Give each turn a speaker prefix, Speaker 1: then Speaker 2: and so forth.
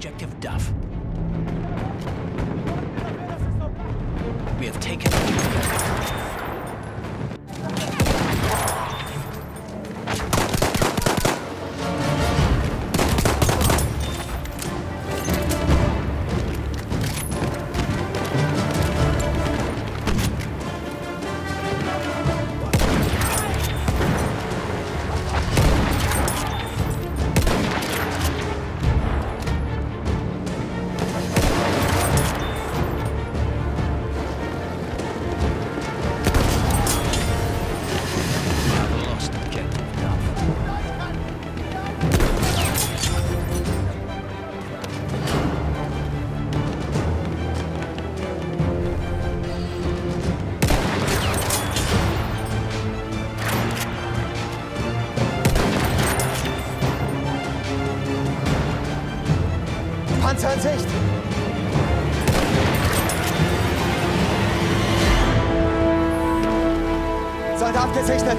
Speaker 1: Objective Duff. We have taken...
Speaker 2: Blitzansicht! Seid abgesichtet!